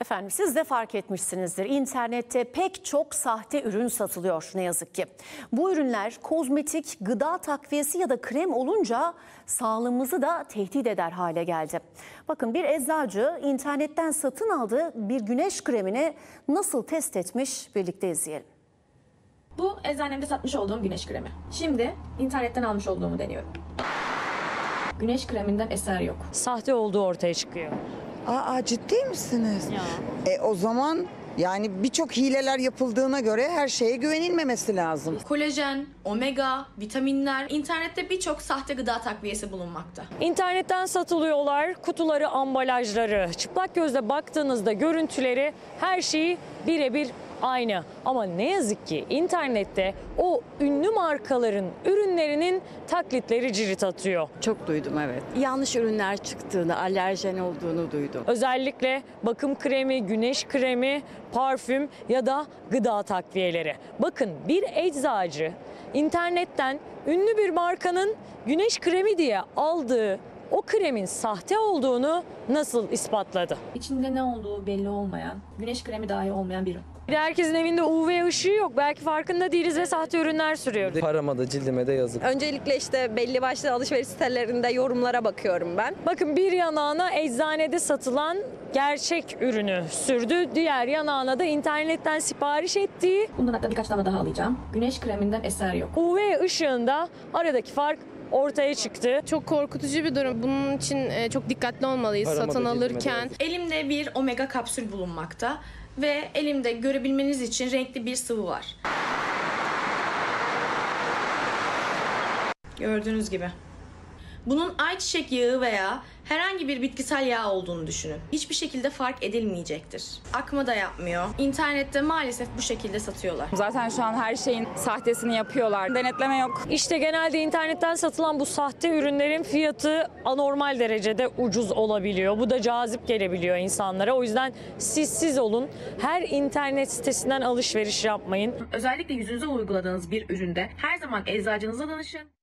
Efendim siz de fark etmişsinizdir. İnternette pek çok sahte ürün satılıyor ne yazık ki. Bu ürünler kozmetik, gıda takviyesi ya da krem olunca sağlığımızı da tehdit eder hale geldi. Bakın bir eczacı internetten satın aldığı bir güneş kremini nasıl test etmiş birlikte izleyelim. Bu eczanemde satmış olduğum güneş kremi. Şimdi internetten almış olduğumu deniyorum. Güneş kreminden eser yok. sahte olduğu ortaya çıkıyor. Aa ciddi misiniz? E o zaman yani birçok hileler yapıldığına göre her şeye güvenilmemesi lazım. Kolajen, omega, vitaminler, internette birçok sahte gıda takviyesi bulunmakta. İnternetten satılıyorlar, kutuları, ambalajları. Çıplak gözle baktığınızda görüntüleri, her şeyi birebir aynı. Ama ne yazık ki internette o ünlü markaların ürünlerinin taklitleri cirit atıyor. Çok duydum evet. Yanlış ürünler çıktığını, alerjen olduğunu duydum. Özellikle bakım kremi, güneş kremi, parfüm ya da gıda takviyeleri. Bakın bir eczacı internetten ünlü bir markanın güneş kremi diye aldığı o kremin sahte olduğunu nasıl ispatladı? İçinde ne olduğu belli olmayan, güneş kremi dahi olmayan bir ürün. Bir de herkesin evinde UV ışığı yok. Belki farkında değiliz ve sahte ürünler sürüyoruz. Parama da cildime de yazık. Öncelikle işte belli başlı alışveriş sitelerinde yorumlara bakıyorum ben. Bakın bir yanağına eczanede satılan gerçek ürünü sürdü. Diğer yanağına da internetten sipariş ettiği Bundan hatta birkaç tane daha alacağım. Güneş kreminden eser yok. UV ışığında aradaki fark ortaya çıktı. Çok korkutucu bir durum. Bunun için e, çok dikkatli olmalıyız Arama satın alırken. Elimde bir omega kapsül bulunmakta ve elimde görebilmeniz için renkli bir sıvı var. Gördüğünüz gibi. Bunun ayçiçek yağı veya herhangi bir bitkisel yağ olduğunu düşünün. Hiçbir şekilde fark edilmeyecektir. Akma da yapmıyor. İnternette maalesef bu şekilde satıyorlar. Zaten şu an her şeyin sahtesini yapıyorlar. Denetleme yok. İşte genelde internetten satılan bu sahte ürünlerin fiyatı anormal derecede ucuz olabiliyor. Bu da cazip gelebiliyor insanlara. O yüzden siz siz olun. Her internet sitesinden alışveriş yapmayın. Özellikle yüzünüze uyguladığınız bir üründe her zaman eczacınıza danışın.